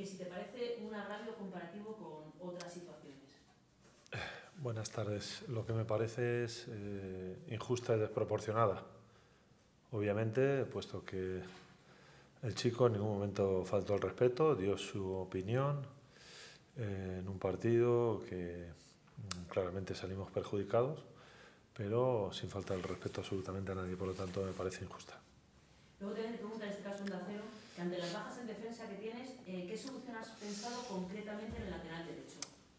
que si te parece un agravio comparativo con otras situaciones. Buenas tardes. Lo que me parece es eh, injusta y desproporcionada. Obviamente, puesto que el chico en ningún momento faltó el respeto, dio su opinión eh, en un partido que mm, claramente salimos perjudicados, pero sin faltar el respeto absolutamente a nadie, por lo tanto me parece injusta. Luego te pregunta, en este caso un Acero, que ante las bajas en defensa que tienes, eh, ¿qué solución has pensado concretamente en el lateral derecho?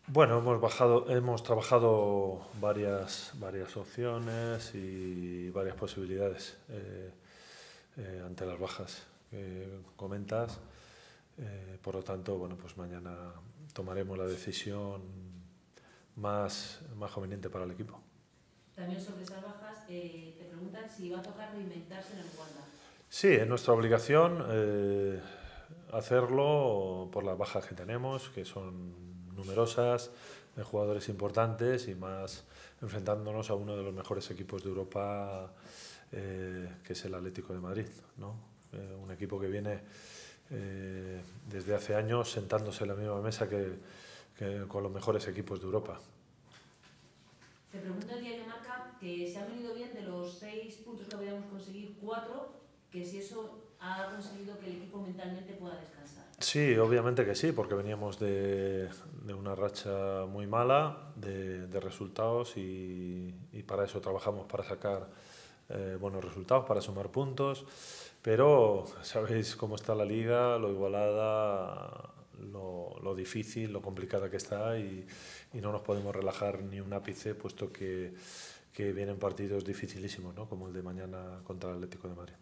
Bueno, hemos, bajado, hemos trabajado varias, varias opciones y varias posibilidades eh, eh, ante las bajas que comentas. Eh, por lo tanto, bueno, pues mañana tomaremos la decisión más, más conveniente para el equipo. También sobre esas bajas, te preguntan si va a tocar reinventarse en el Wanda. Sí, es nuestra obligación hacerlo por las bajas que tenemos, que son numerosas, de jugadores importantes y más enfrentándonos a uno de los mejores equipos de Europa, eh, que es el Atlético de Madrid. ¿no? Eh, un equipo que viene eh, desde hace años sentándose en la misma mesa que, con los mejores equipos de Europa. Te pregunta el diario Marca que se ha venido bien de los seis puntos que habíamos conseguido, cuatro, que si eso ha conseguido que el equipo mentalmente pueda descansar. Sí, obviamente que sí, porque veníamos de, de una racha muy mala de, de resultados y, y, para eso trabajamos para sacar eh, buenos resultados, para sumar puntos, pero sabéis cómo está la liga, lo igualada, lo, lo difícil, lo complicada que está y, y, no nos podemos relajar ni un ápice, puesto que, que vienen partidos dificilísimos, ¿no? como el de mañana contra el Atlético de Madrid.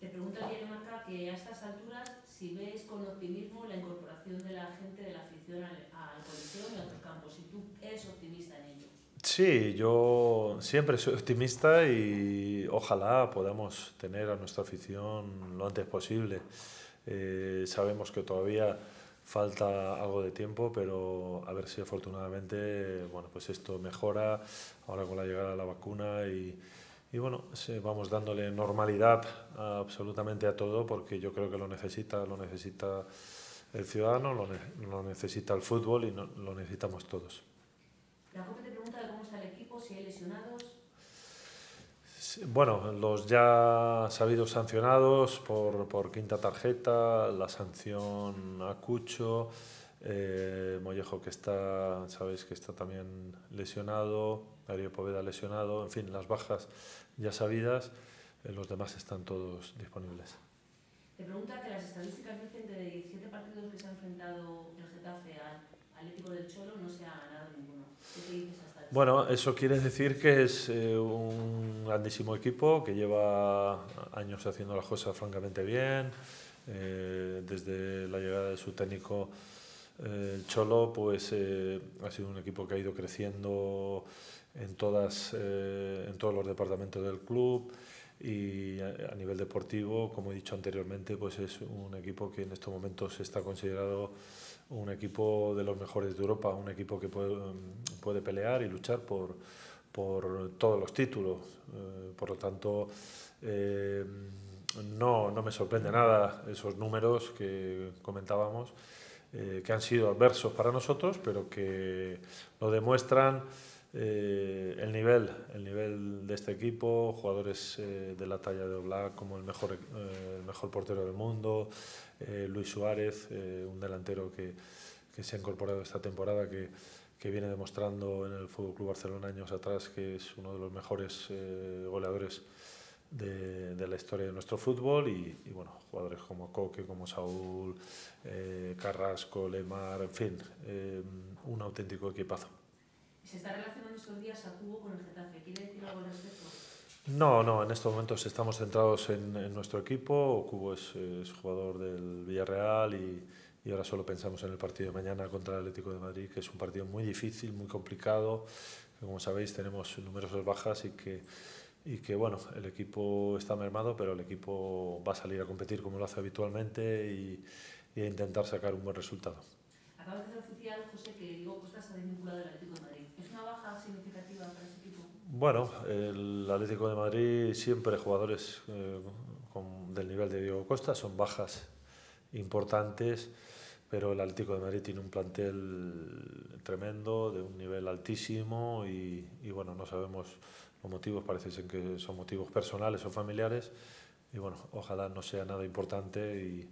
Te pregunta diario Marca que a estas alturas si ves con optimismo la incorporación de la gente de la afición al, al Coliseo y a otros campos, si tú eres optimista en ello. Sí, yo siempre soy optimista y ojalá podamos tener a nuestra afición lo antes posible. Eh, sabemos que todavía falta algo de tiempo, pero a ver si afortunadamente bueno, pues esto mejora ahora con la llegada de la vacuna y, y bueno, vamos dándole normalidad a, absolutamente a todo porque yo creo que lo necesita, lo necesita el ciudadano, lo, ne lo necesita el fútbol y no, lo necesitamos todos. La joven te pregunta de cómo está el equipo, si hay lesionados. Bueno, los ya sabidos sancionados por, por quinta tarjeta, la sanción a Cucho, eh, Mollejo que está, sabéis que está también lesionado, Darío Poveda lesionado, en fin, las bajas ya sabidas, eh, los demás están todos disponibles. Te pregunta que las estadísticas dicen que de 17 partidos que se ha enfrentado el Getafe al Atlético del Cholo no se ha ganado ninguno. ¿Qué te dices hasta eso? Bueno, eso quiere decir que es eh, un grandísimo equipo que lleva años haciendo las cosas francamente bien. Eh, desde la llegada de su técnico el Cholo pues eh, ha sido un equipo que ha ido creciendo en, todas, eh, en todos los departamentos del club y a, nivel deportivo, como he dicho anteriormente, pues es un equipo que en estos momentos está considerado un equipo de los mejores de Europa, un equipo que puede, puede pelear y luchar por, por todos los títulos. Eh, por lo tanto, eh, no, no me sorprende nada esos números que comentábamos eh, que han sido adversos para nosotros, pero que lo demuestran eh, el nivel, el nivel de este equipo, jugadores eh, de la talla de Oblak como el mejor, eh, el mejor portero del mundo, eh, Luis Suárez, eh, un delantero que, que se ha incorporado esta temporada, que, que viene demostrando en el Fútbol Club Barcelona años atrás que es uno de los mejores goleadores de, de, la historia de nuestro fútbol y, y, bueno, jugadores como Coque, como Saúl, eh, Carrasco, Lemar, en fin, eh, un auténtico equipazo. ¿Se está relacionando estos días a Cubo con el Getafe? ¿Quiere decir algo al respecto? No, no, en estos momentos estamos centrados en, en nuestro equipo. Cubo es, es, jugador del Villarreal y, y ahora solo pensamos en el partido de mañana contra el Atlético de Madrid, que es un partido muy difícil, muy complicado. Como sabéis, tenemos numerosas bajas y que y que bueno, el equipo está mermado, pero el equipo va a salir a competir como lo hace habitualmente y, y a intentar sacar un buen resultado. Acaba de hacer oficial, José, que Diego Costa se ha desvinculado del Atlético de Madrid. ¿Es una baja significativa para ese equipo? Bueno, el Atlético de Madrid siempre jugadores eh, con, del nivel de Diego Costa son bajas importantes pero el Atlético de Madrid tiene un plantel tremendo, de un nivel altísimo y, y bueno, no sabemos los motivos, parece ser que son motivos personales o familiares y bueno, ojalá no sea nada importante y,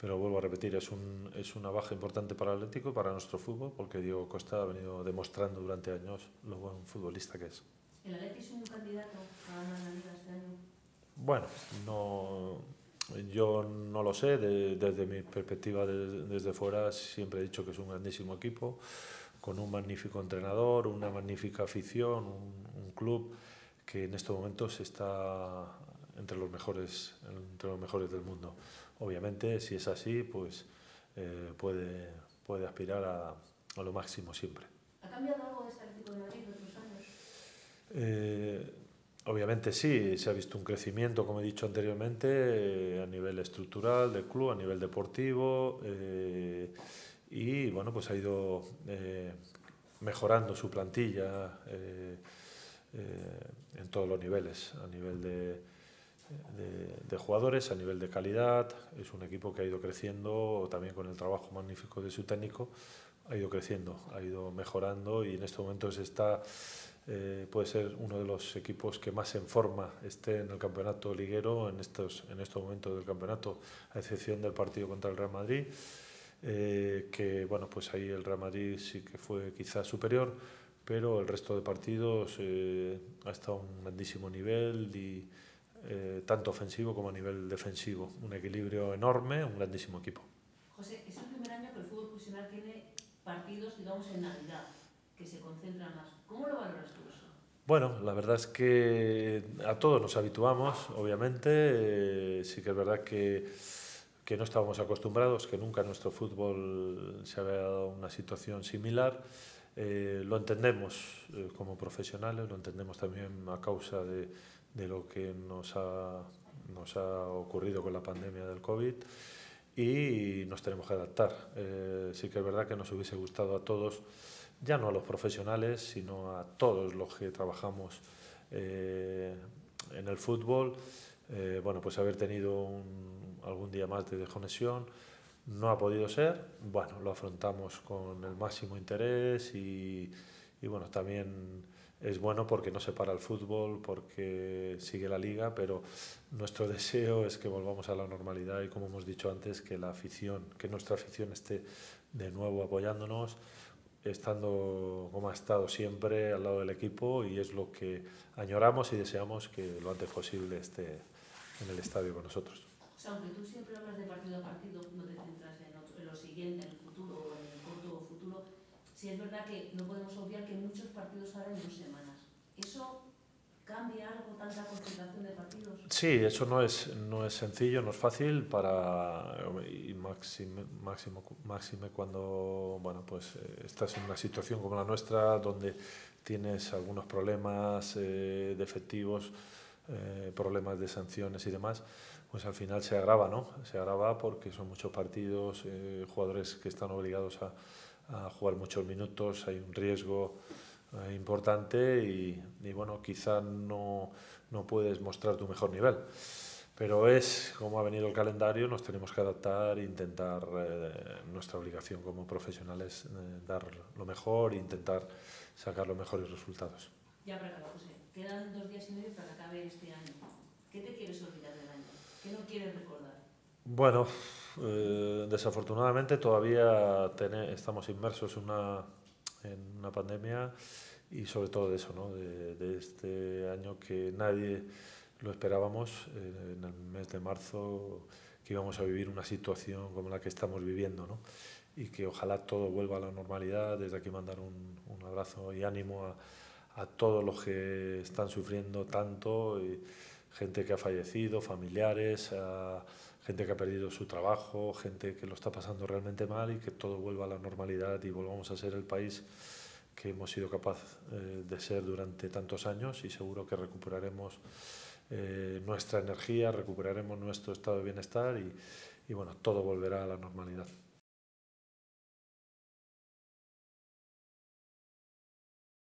pero vuelvo a repetir, es, un, es una baja importante para el Atlético para nuestro fútbol porque Diego Costa ha venido demostrando durante años lo buen futbolista que es. ¿El Atlético es un candidato a ganar la Liga este año? Bueno, no, yo no lo sé, de, desde mi perspectiva de, desde fuera siempre he dicho que es un grandísimo equipo, con un magnífico entrenador, una magnífica afición, un, un club que en estos momentos está entre los mejores, entre los mejores del mundo. Obviamente, si es así, pues eh, puede, puede aspirar a, a, lo máximo siempre. ¿Ha cambiado algo de este Atlético de Madrid de otros años? Eh, Obviamente sí, se ha visto un crecimiento, como he dicho anteriormente, eh, a nivel estructural del club, a nivel deportivo, y bueno, pues ha ido mejorando su plantilla en todos los niveles, a nivel de, de, de, jugadores, a nivel de calidad. Es un equipo que ha ido creciendo, también con el trabajo magnífico de su técnico, ha ido creciendo, ha ido mejorando y en estos momentos está eh, puede ser uno de los equipos que más en forma esté en el campeonato liguero en estos, en estos momentos del campeonato, a excepción del partido contra el Real Madrid, eh, que bueno, pues ahí el Real Madrid sí que fue quizás superior, pero el resto de partidos eh, ha estado a un grandísimo nivel y eh, tanto ofensivo como a nivel defensivo. Un equilibrio enorme, un grandísimo equipo. José, es el primer año que el fútbol profesional tiene partidos, digamos, en Navidad, que se concentran más. ¿Cómo lo valoras tú eso? Bueno, la verdad es que a todos nos habituamos, obviamente. Eh, sí que es verdad que, que no estábamos acostumbrados, que nunca en nuestro fútbol se había dado una situación similar. Eh, lo entendemos eh, como profesionales, lo entendemos también a causa de, de lo que nos ha, nos ha ocurrido con la pandemia del COVID y nos tenemos que adaptar. Eh, sí que es verdad que nos hubiese gustado a todos ya no a los profesionales, sino a todos los que trabajamos eh, en el fútbol, eh, bueno, pues haber tenido un, algún día más de desconexión. No ha podido ser, bueno, lo afrontamos con el máximo interés y, y bueno, también es bueno porque no se para el fútbol, porque sigue la liga, pero nuestro deseo es que volvamos a la normalidad y como hemos dicho antes, que la afición, que nuestra afición esté de nuevo apoyándonos, estando como ha estado siempre al lado del equipo y es lo que añoramos y deseamos que lo antes posible esté en el estadio con nosotros. O sea, aunque tú siempre hablas de partido a partido, no te centras en, otro, en lo siguiente, en el futuro o en el corto futuro, sí es verdad que no podemos obviar que muchos partidos ahora en dos semanas. ¿Eso cambia algo, tanta concentración de partidos? Sí, eso no es, no es sencillo, no es fácil para y máxime, máximo, máxime cuando bueno, pues, eh, estás en una situación como la nuestra donde tienes algunos problemas eh, de efectivos, eh, problemas de sanciones y demás, pues al final se agrava, ¿no? Se agrava porque son muchos partidos, eh, jugadores que están obligados a, jugar muchos minutos, hay un riesgo eh, importante y, bueno, quizá no, no puedes mostrar tu mejor nivel. Pero es como ha venido el calendario, nos tenemos que adaptar e intentar, eh, nuestra obligación como profesionales, eh, dar lo mejor e intentar sacar los mejores resultados. Ya acabar, José, quedan dos días y medio para que acabe este año. ¿Qué te quieres olvidar del año? ¿Qué no quieres recordar? Bueno, eh, desafortunadamente todavía estamos inmersos en una, en una pandemia y sobre todo de eso, ¿no? de, este año que nadie lo esperábamos eh, en el mes de marzo que íbamos a vivir una situación como la que estamos viviendo ¿no? y que ojalá todo vuelva a la normalidad. Desde aquí mandar un, un abrazo y ánimo a, a, todos los que están sufriendo tanto, gente que ha fallecido, familiares, a gente que ha perdido su trabajo, gente que lo está pasando realmente mal y que todo vuelva a la normalidad y volvamos a ser el país que hemos sido capaz eh, de ser durante tantos años y seguro que recuperaremos eh, nuestra energía, recuperaremos nuestro estado de bienestar y, y bueno, todo volverá a la normalidad.